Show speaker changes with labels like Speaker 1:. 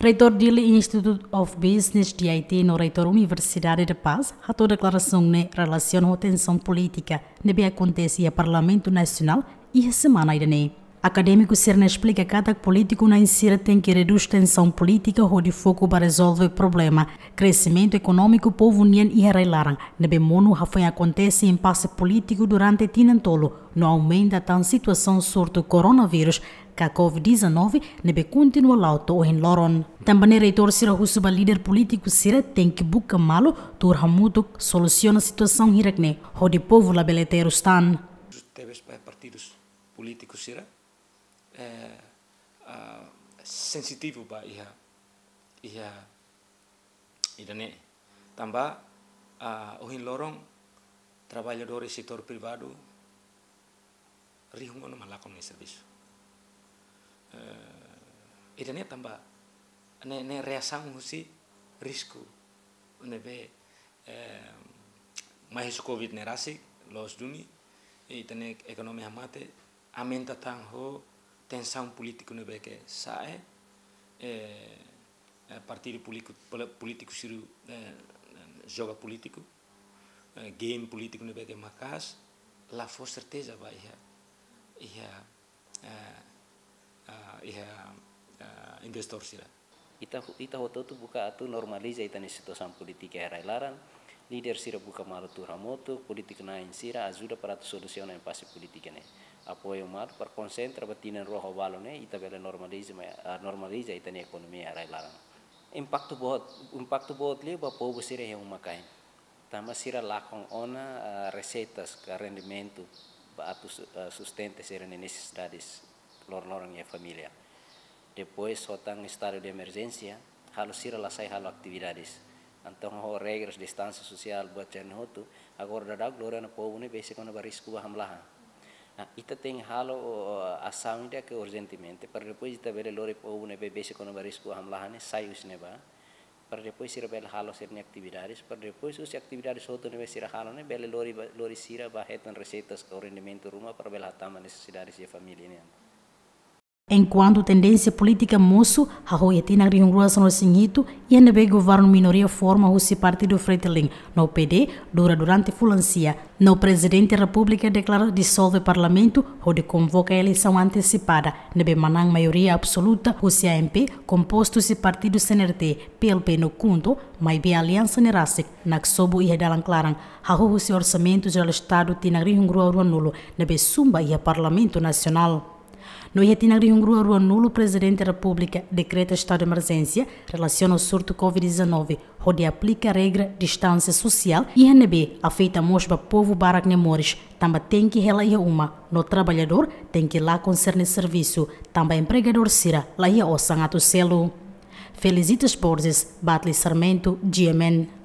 Speaker 1: Reitor do Institute of Business de Haiti no reitor Universidade de Paz, a tua declaração ne relação à tensão política nebe acontece no Parlamento Nacional e a semana ainda ne. Acadêmico Serna explica que cada político na insira tem que reduzir tensão política ou de foco para resolver o problema. Crescimento econômico, povo união e arreglaram. Nebe mono foi acontece em passe político durante tinantolo. No aumento da situação surto coronavírus que a Covid-19 nebe continua lauto em Loron. Também reitor Sira Husuba líder político Sira tem que buscar malo tur hamuto soluciona a situação hirakne, onde povo labeleteiro estão.
Speaker 2: Teve partidos políticos Sira é, uh, sensitivo ba iha iha idane tambah uh, ohin lorong trabalhadores setor privado. Rihung ono malakon ni serviço uh, idane tambah. Ne ne reação husi risco ne be eh, covid nerasi los duni. E tene ekonomi mate aumenta tang ho tensão política no que sai é, é partido político político é, joga político é, game político no que macas lá for certeza vai ia ia ia investor sila
Speaker 3: ita ita hoto tu buka tu normaliza ita ni situação política era laran líder sira buka malu tu ramoto politik na insira ajuda para tu solucionar impasse política ne apoio mar para concentra roho balo ne ita bela normaliza uh, normaliza ita ni ekonomia rai larang. Impacto bot impacto bot li ba povo sira yang makai tama sira lakong ona uh, receitas ka rendimento atu uh, sustente sira necessidades lor-lorang ya familia. Depois sotang estado de emergência halo sira lasai halo atividades antong ho regres distansi sosial buat jan hotu agor dadak lore na powune basic ona barisku baham laha na ita teng halo eh, asam dia ke urgentemente per depois ita lori lore powune be basic ona barisku baham laha ne sayus ne ba. Per depois sira bele halo sirne actividades per depois usi actividades hotu ne sira halo ne bele lori lori sira ba hetan resetas ke rendimento ruma per bel hatama necessidades de família ne
Speaker 1: Enquanto tendência política moço, a roetina riungrua no sinhito e a nebe governo minoria forma o partido Fretilin, no PD, dura durante fulancia. No presidente da república declara dissolve parlamento ou de convoca a eleição antecipada. Nebe manang maioria absoluta, o CAMP, composto se partido CNRT, PLP no Kunto, mas bem aliança nerasik, na sobo e redalan claran. A o orçamento do Estado tina riungrua nulo, nebe sumba e a parlamento nacional. No Iatina Grihungru Rua Nulo, Presidente da República decreta estado de emergência relaciona o surto Covid-19, onde aplica a regra distância social e NB afeita mosba povo barak nemores, também tem que rela uma. No trabalhador tem que lá concerne serviço, também empregador sira lá o sangato selo. Felicitas Borges, Batley Sarmento, GMN.